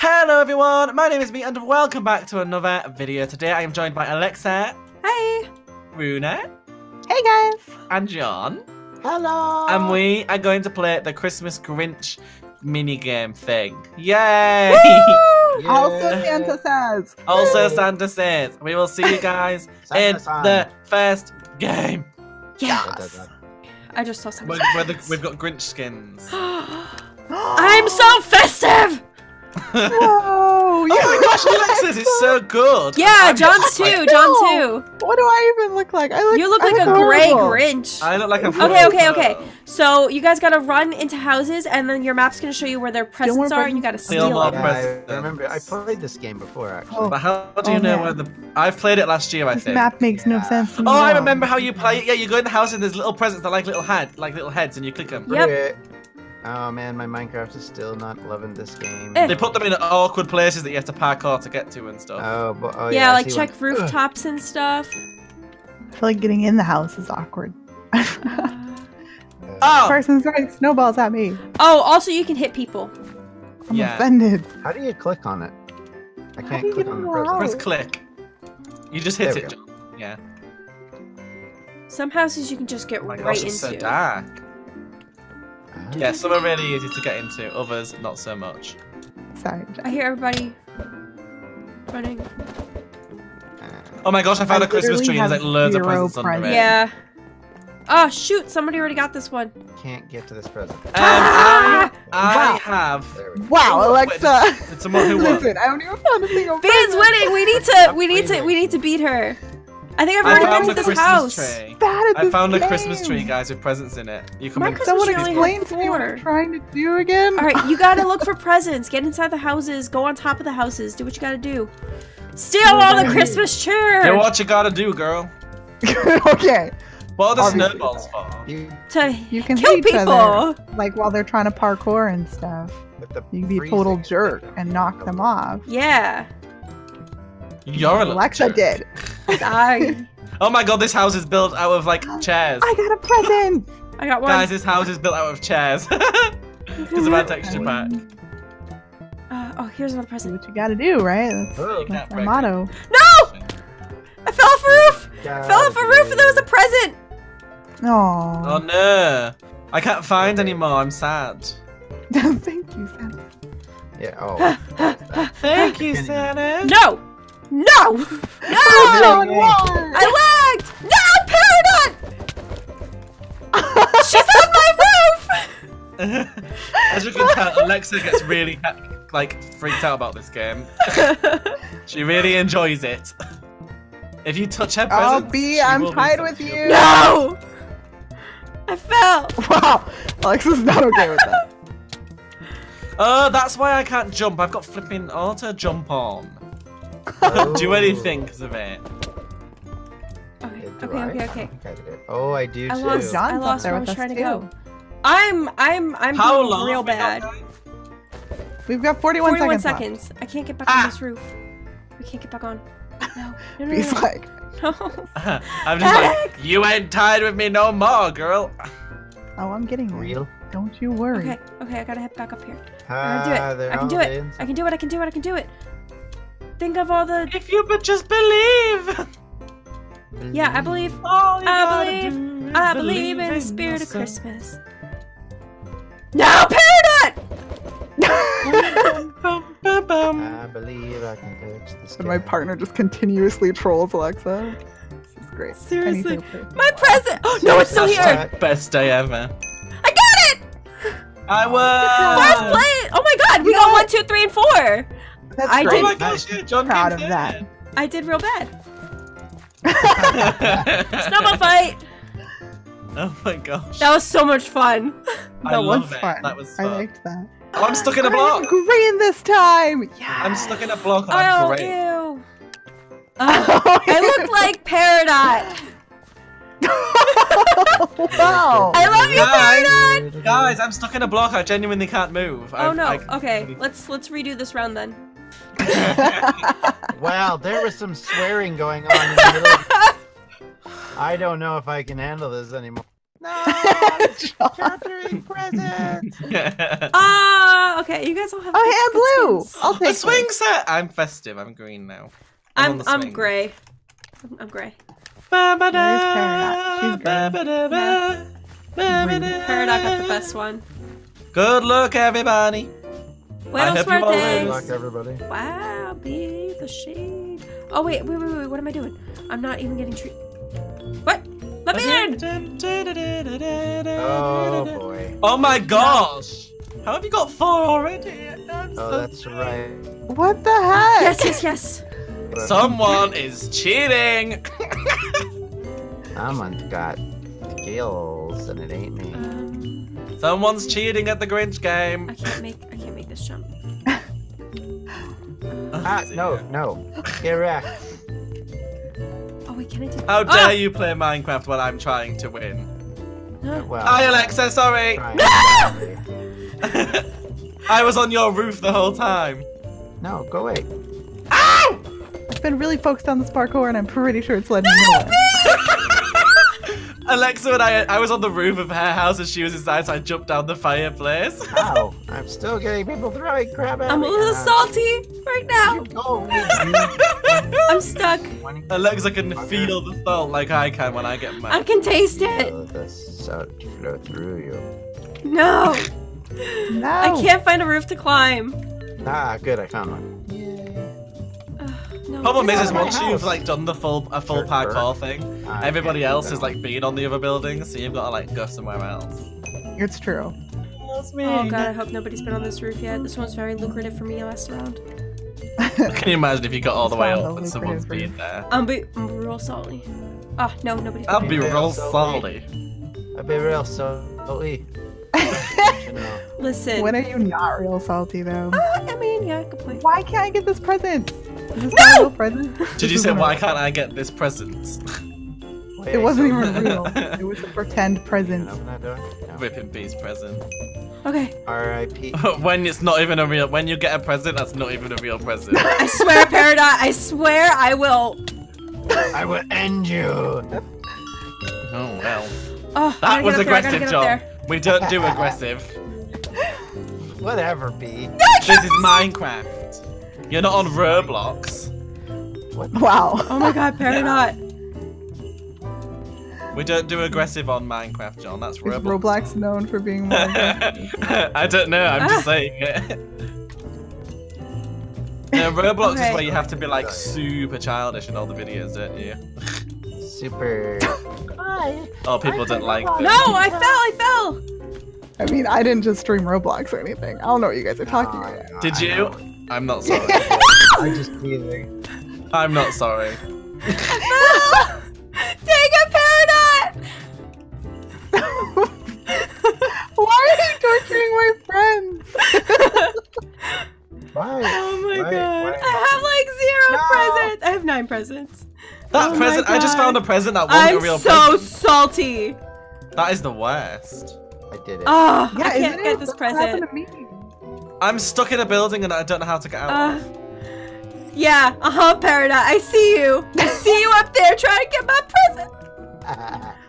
Hello everyone, my name is Me and welcome back to another video. Today I am joined by Alexa, Hey. Runa, Hey guys! and Jon. Hello! And we are going to play the Christmas Grinch minigame thing. Yay! Also, Santa says. also Santa says, we will see you guys in Santa-san. the first game. Yes. I just saw something. Where, where the, we've got Grinch skins. I'm so festive. Whoa! Oh my gosh, Alexis is so good. Yeah, I'm Jon's too. like- Jon oh, too. What do I even look like? I look. You look I like a gray. Grinch. I look like a Okay, okay, okay. So you guys gotta run into houses, and then your map's gonna show you where their presents more are, and you gotta Steal steal more them. Yeah, I remember I played this game before actually. Oh, But how do you Oh, know man. where the? I've played it last year, I this think. map makes no sense to me. Oh, I remember how you play it. Yeah, you go in the house and there's little presents that like little head, like little heads, and you click them. Yep. Wait. Oh man, my Minecraft is still not loving this game. Eh. They put them in awkward places that you have to parkour to get to and stuff. Oh, but, oh yeah, I like check one. rooftops and stuff. I feel like getting in the house is awkward. Uh, oh, Carson's right. Snowballs at me. Oh, also you can hit people. I'm Yeah. offended. How do you click on it? I can't click get on the in press click. You just hit it. go. Yeah. Some houses you can just get Oh my right gosh, it's into. so dark. Ah. Yeah, some are really easy to get into, others not so much. Sorry. I hear everybody running. Oh my gosh, I found I a Christmas tree and there's like loads of zero presents under it. Yeah. Oh shoot! Somebody already got this one. Can't get to this present. Um, I, I Wow. have. There we. Wow, Wait, Alexa. Did someone who won? Listen, I don't even found a single. Finn's present. winning. We need to. We need to. We need to beat her. I think I've I already found been the to this Christmas house. tree. Bad at I this found a. Christmas tree, guys, with presents in it. You come My in. Christmas Someone tree explain to me what four. I'm trying to do again. All right, you gotta look for presents. Get inside the houses. Go on top of the houses. Do what you gotta do. Steal all the Right. Christmas Do cheer what you gotta do, girl. okay. What are the Obviously. snowballs fall. You to You can kill hit people. other, like while they're trying to parkour and stuff. the You can be a total jerk and knock them off. Yeah. You're a little Alexa jerk. did. I Oh my god, this house is built out of like chairs. I got a present. I got one. Guys, this house is built out of chairs. Because of our texture pack. Uh, oh, here's another present. what you gotta do, right? That's, Oh, that's our Right. motto. No! I fell off a roof. God, fell off a roof and there was a present. Aww. Oh no! I can't find anymore, I'm sad. Thank you, Santa. Yeah. Oh. Thank you, Santa! No. No. No. Oh, Jon Yay. won! I lagged. No, Peridot. She's on my roof! As you can tell, Alexa gets really like freaked out about this game. She really enjoys it. If you touch her I'll presents, be- she I'm will tied with you. no. I fell. Wow. Alexa's not okay with that. Oh, that's why I can't jump. I've got flipping auto jump on. Oh. Do anything because of it. Okay. Yeah, do Okay. I? Okay. Okay. think I. Oh, I do I too. lost. Jon's I lost where I was us, trying to too. go. I'm. I'm. I'm How doing long? real bad. got, guys? We've got 41, 41 seconds. left. seconds. I can't get back Ah. on this roof. We can't get back on. No. No. No. He's no, like, no. I'm just like, you ain't tied with me no more, girl. oh, I'm getting. Real. Don't you worry. Okay. Okay. I gotta head back up here. I Ah, can do it. I can do it. I can do it. I can do it. I can do it. Think of all the. If you but just believe. Yeah, I believe. All you I believe- do is I believe in the spirit of yourself. Christmas. No, Peridot! Bum, bum, bum. I believe I can touch the sky. And my partner just continuously trolls Alexa. This is great. Seriously. My present! Oh, no, it's still here! Best day ever. I got it! I First won. place! Oh my god, we got one, two, three, and four! That's I Oh great. my gosh, yeah, Jon Proud of that. I did real bad. third. Snowball fight! oh my gosh. That was so much fun. I That love was it. fun. That was fun. I liked that. Oh, I'm stuck in a block. I'm green this time. Yeah. I'm stuck in a block. and I'm Oh, great. ew. Oh, I look oh, like Peridot. wow. I love you, Peridot! Guys, guys, I'm stuck in a block. I genuinely can't move. Oh I, no. I- Okay, let's let's redo this round then. Wow, there was some swearing going on in the middle. of- I don't know if I can handle this anymore. No, Jon. gathering presents. Ah, okay. You guys all have. Oh, hey, I'm blue. skins. I'll a take swing set. I'm festive. I'm green now. I'm I'm I'm gray. I'm, I'm gray. Peridot? She's green. Peridot got the best one. Good luck, everybody. Buenos hope you all win. Good luck, everybody. Wow, be the shade. Oh wait, wait, wait, wait. What am I doing? I'm not even getting treated. What? Let me in. Oh boy. Oh my gosh! How have you got four already? I'm Oh, so- that's right. What the heck? Yes, yes, yes. Someone is cheating. Someone's got skills, and it ain't me. Um, Someone's cheating at the Grinch game. I can't make I can't make this jump. Ah, no, no. Get wrecked. Oh wait, can I do? How dare Ah! you play Minecraft while I'm trying to win? No. Well, Hi, Alexa. Sorry. trying badly. I was on your roof the whole time. No, go away. Ow! I've been really focused on this parkour, and I'm pretty sure it's letting me know. Alexa and I, I was on the roof of her house and she was inside, so I jumped down the fireplace. Ow! I'm still getting people throwing crap at I'm a little Ah, salty right now. You go I'm stuck. you Alexa can feel the salt like I can when I get mad. I can taste it. Feel the salt flow through you. No, No. I can't find a roof to climb. Ah, good, I found one. Ugh, no. Problem is, is out of my once you've like done the full a full Sure, parkour thing, I everybody else that is one. like being on the other building, so you've got to like go somewhere else. It's true. Oh god, I hope nobody's been on this roof yet. This one's very lucrative for me last round. Can you imagine if you got all the way up and lovely someone's for you. being there? I'm be real salty. Ah, no, nobody's. I'll been be real salty. I'll be real salty. Listen. when are you not real salty though? Ah, I mean, yeah, good point. Why can't I get this present? Is this not present? Did This you say not- why can't I get this present? Wait, It wasn't even real. It was a pretend present. Open that door? Ripping Bea's present. Okay. R.I.P. when it's not even a real. When you get a present, that's not even a real present. I swear, Peridot, I swear I will. I will end you. Oh well. Oh, That was get up there, I gotta aggressive, Jon. We don't do aggressive. Whatever, Bea. This is Minecraft. You're not on Roblox. Wow. Oh my god, Peridot. We don't do aggressive on Minecraft, Jon. That's Is Roblox. Roblox known for being more aggressive? I don't know. I'm Ah. just saying it. No, Roblox Okay. is where you have to be like super childish in all the videos, don't you? Super. Oh, people don't like this. No, I fell, I fell. I mean, I didn't just stream Roblox or anything. I don't know what you guys are talking No, about. no, Did I you? Know. I'm not sorry. I'm just teasing. I'm not sorry. I fell. Dang it, Why are you torturing my friends? Why? Oh my Why- god. why- I have like zero No. presents. I have nine presents. That Oh present, I just found a present that wasn't I'm a real so present. salty. That is the worst. I did it. Oh, Yeah, I can't get this That's what happened present. To me. I'm stuck in a building and I don't know how to get out. Uh, yeah, uh huh, Peridot. I see you. I see you up there trying to get my present.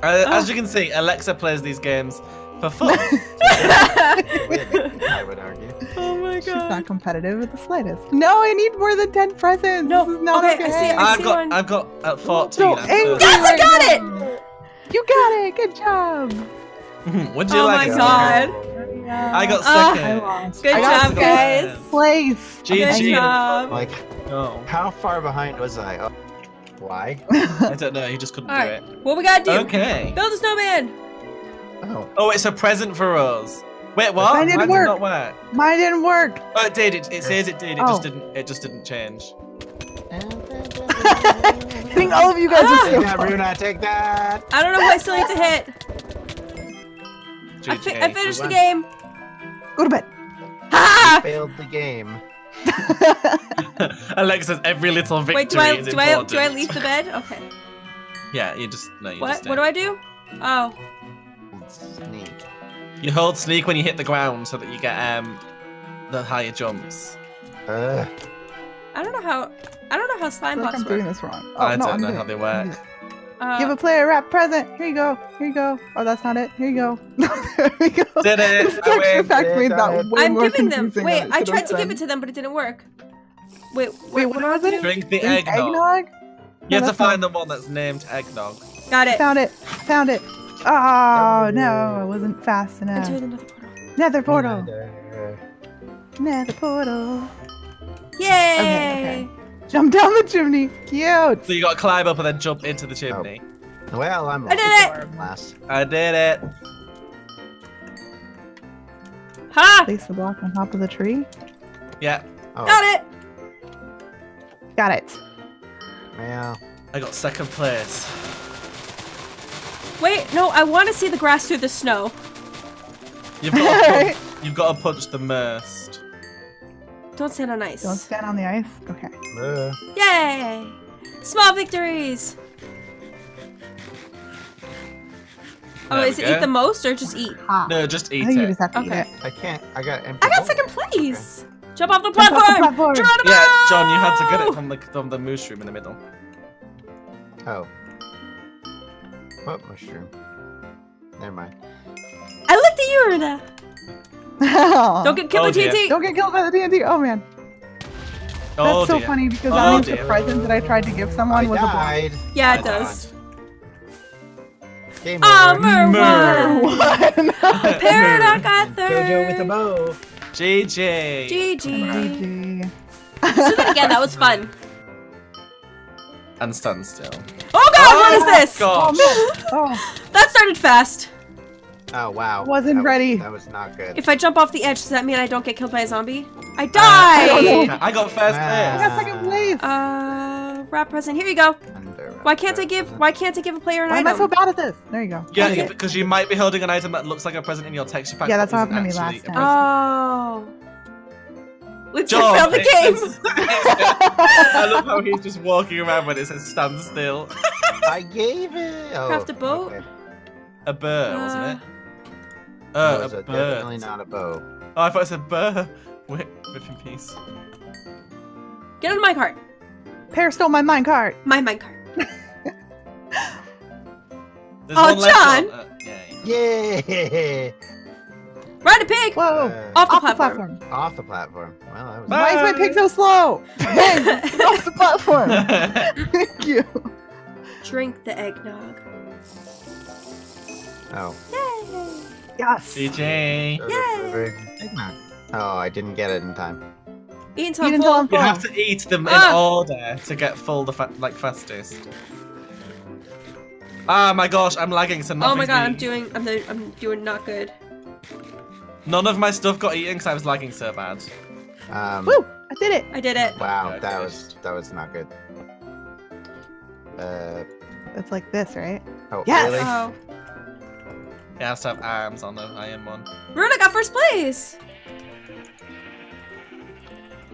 Uh, oh. As you can see, Alexa plays these games for fun. I would argue. oh my god. She's not competitive in the slightest. No, I need more than 10 presents. No, this is not okay, okay. I see- I I've got, one. I've got uh, 14. So I'm angry so- Yes, I right got it! You got it. Good job. Would you Oh like my it? god. I got Ah. second. I lost. Good I job, guys. Place. Good GG. job. Like, Oh, how far behind was I? Oh, why? I don't know. You just couldn't Alright, do what we gotta do? Okay. Build a snowman. Oh, Oh, it's a present for us. Wait, what? Mine didn't Mine work. did not work. Mine didn't work. Oh, it did. It, it says it did. It Oh. just didn't. It just didn't change. I think all of you guys Ah! are take so that, far. Runa, take that! I don't know who I still need to hit. I, fi- I finished the game. Go to bed. Ha! Failed the game. Alexa's every little victory Wait, do I is do I important. do I leave the bed? Okay. Yeah, you just no. You What just what do I do? Oh, Sneak. You hold sneak when you hit the ground so that you get um the higher jumps. Ugh. I don't know how I don't know how I slime feel like bots I'm doing work. this wrong. Oh, I no, don't I'm know doing how they work. Doing it. Uh, Give a player a wrap present. Here you go. Here you go. Oh, that's not it. Here you go. there we go. Did it. This I texture win. fact made that way I'm more giving them. Wait, I tried to give it to them, but it didn't work. Wait, Wait, what was it? Drink the Drink eggnog. eggnog? You have to that's not- find the one that's named eggnog. Got it. Found it. Found it. Oh no, I wasn't fast enough. Enter the nether portal. Nether portal. Nether. Nether portal. Yay! okay. Jump down the chimney. Cute. So you got to climb up and then jump into the chimney. Oh. Well, I'm I did it! it! Last. I did it. Ha! Place the block on top of the tree. Yeah, Oh, Got it. Got it. well. I got second place. Wait, no, I want to see the grass through the snow. You've got to punch, you've got to punch the merst. Don't stand on ice. Don't stand on the ice. Okay. Uh, Yay! Small victories. Oh, There we is it go. eat the most or just eat? Ha. No, just I eat think you just have to Okay. eat it. I can't. I got empty. I got second place. Jump off the platform, Jump off the platform. platform. Geronimo! Yeah, Jon, you had to get it from the from the mushroom in the middle. Oh. What mushroom? Never mind. I looked at you, Runa. Don't get killed Oh, by dear. TNT. Don't get killed by the TNT. Oh man. That's Oh so dear. funny because Oh, that means dear. the present that I tried to give someone I was a block. died. Yeah, I it does. Game Ah, over. Mer Mer. One. Paradox got third. Jojo with a bow. GG. GG. GG. Let's do that again. That was fun. And stand still. Oh god, what is this? Gosh. Oh, That started fast. Oh wow. Wasn't That was- ready. That was not good. If I jump off the edge, does that mean I don't get killed by a zombie? I Uh, die! I got first Ah. I place. got second place. Uh, wrap present. Here you go. Why can't I give? Why can't I give a player an item? Why am I so bad at this? There you go. Yeah, Got because you might be holding an item that looks like a present in your texture pack. Yeah, that's what isn't happened to me last time. Oh. Let's Jon, fail the it's- game. I love how he's just walking around when it says stand still. I gave it. Oh, Craft a boat? okay. A burr, wasn't it? That Uh, was a a- definitely not a bow. Oh, I thought it said burr. Whip, whip in peace. Get on my cart. Pear stole my mine minecart. My minecart. There's oh, Jon! on- uh, yay. Yay! Ride a pig. Whoa. Uh, Off the Off the platform. platform. off the platform. Well, that was. Bye. Why is my pig so slow? Pig, off the platform. Thank you. Drink the eggnog. Oh. Yay! Yes. GG. Yay. Eggnog. Oh, I didn't get it in time. Eat until Eat until You have to eat them in Ah. order to get full the fa- like fastest. Ah my gosh, I'm lagging. So Oh my god, I'm doing, I'm, the, I'm doing not good. None of my stuff got eaten because I was lagging so bad. Um, Woo! I did it. I did it. Wow, Okay, that I was that was not good. Uh It's like this, right? oh Yes! really? Oh. It has to have arms on the iron one. Runa got first place.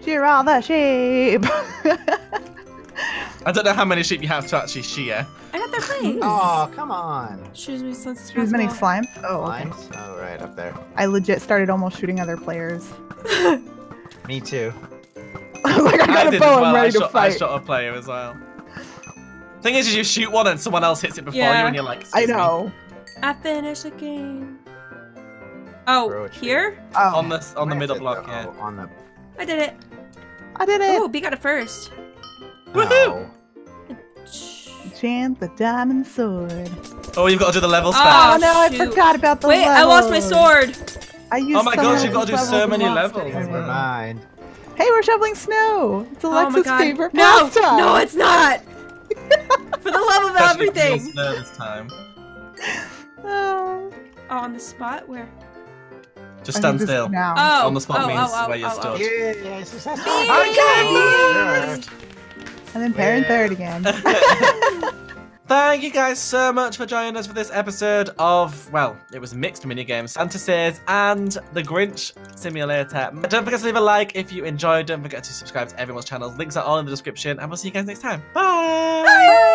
Cheer all the sheep. I don't know how many sheep you have to actually shear. I got third place. Oh come on! Choose me since it's Shoot many possible. slimes. Oh, okay. Limes? Oh right up there. I legit started almost shooting other players. Me too. Like, I got a did bow. as well. I'm ready I to shot, fight. I shot a player as well. Thing is, is you shoot one and someone else hits it before Yeah. you, and you're like, I know. me." Know. I finished the game. Oh, Throw a tree. here? Oh, On the on the middle block, oh, yeah. Oh, on the. I did it. I did it. Oh, Bea got it first. Woohoo! Oh. Enchant the diamond sword. Oh, you've got to do the level Oh, ah, spell. Oh, no, I forgot about the Wait, I lost my sword. I used Oh my gosh, you've got to do so many and lost levels. Never mind. Hey, we're shoveling snow. It's Oh Alexa's god. favorite no, pastime. no, it's not. For the love of Especially everything. you'll snow this time. Oh, Oh, on the spot? Where? Just stand think this is still. Now. Oh, On the spot oh, oh means oh, oh, where you oh, stood. oh. Yeah, successful. Yay! And then pair and Yeah. third again. Thank you guys so much for joining us for this episode of, well, it was mixed minigames, Santa Says and the Grinch Simulator. Don't forget to leave a like if you enjoyed. Don't forget to subscribe to everyone's channels. Links are all in the description, and we'll see you guys next time. Bye! Bye.